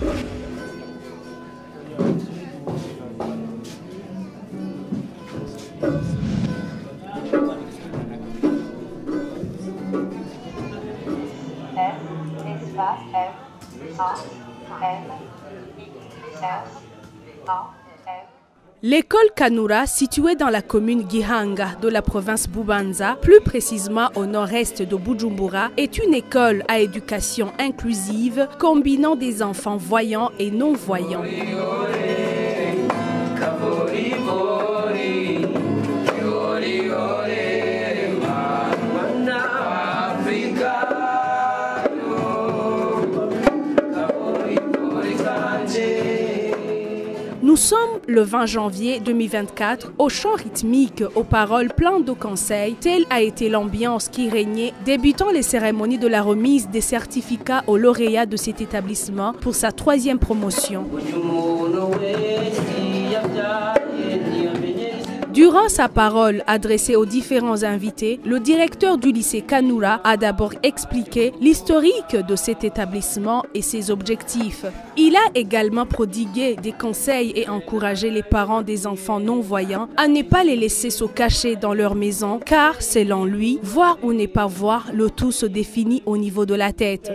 A, M, S, A, M. L'école Kanura, située dans la commune Gihanga de la province Bubanza, plus précisément au nord-est de Bujumbura, est une école à éducation inclusive combinant des enfants voyants et non-voyants. Sommes le 20 janvier 2024 au chant rythmique aux paroles pleines de conseils. Telle a été l'ambiance qui régnait débutant les cérémonies de la remise des certificats aux lauréats de cet établissement pour sa troisième promotion. Durant sa parole adressée aux différents invités, le directeur du lycée Kanura a d'abord expliqué l'historique de cet établissement et ses objectifs. Il a également prodigué des conseils et encouragé les parents des enfants non-voyants à ne pas les laisser se cacher dans leur maison car, selon lui, voir ou ne pas voir, le tout se définit au niveau de la tête.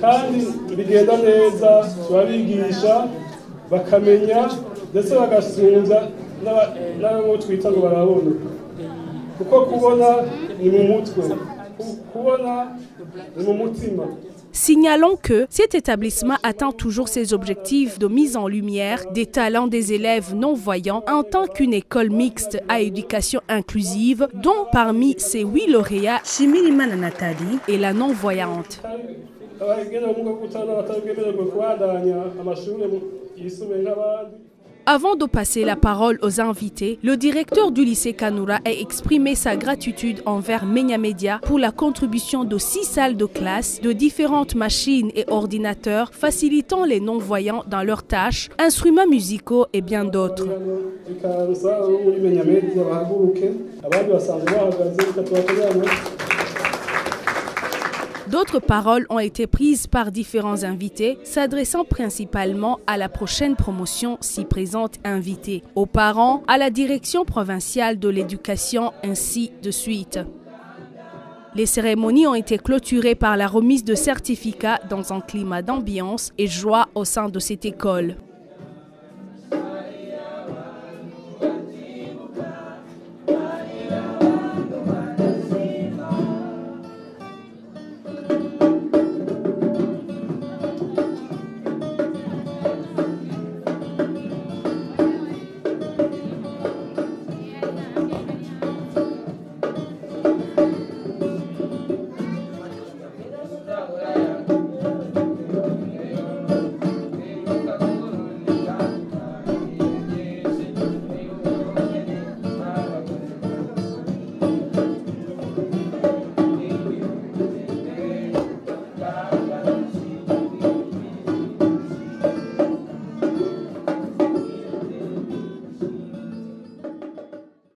Kandi bigenda neza turabigisha bakamenya ndetse bagasunza n'abo twita ngo barabona. Kuko kubona ni mu mutwe. Kubona ni mu mutima. Signalons que cet établissement atteint toujours ses objectifs de mise en lumière des talents des élèves non-voyants en tant qu'une école mixte à éducation inclusive, dont parmi ses huit lauréats, Shimirimana Nathalie est la non-voyante. Avant de passer la parole aux invités, le directeur du lycée Kanura a exprimé sa gratitude envers Menya Media pour la contribution de six salles de classe, de différentes machines et ordinateurs facilitant les non-voyants dans leurs tâches, instruments musicaux et bien d'autres. D'autres paroles ont été prises par différents invités, s'adressant principalement à la prochaine promotion si présente invitée, aux parents, à la direction provinciale de l'éducation, ainsi de suite. Les cérémonies ont été clôturées par la remise de certificats dans un climat d'ambiance et joie au sein de cette école.